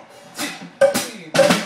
One, two, three.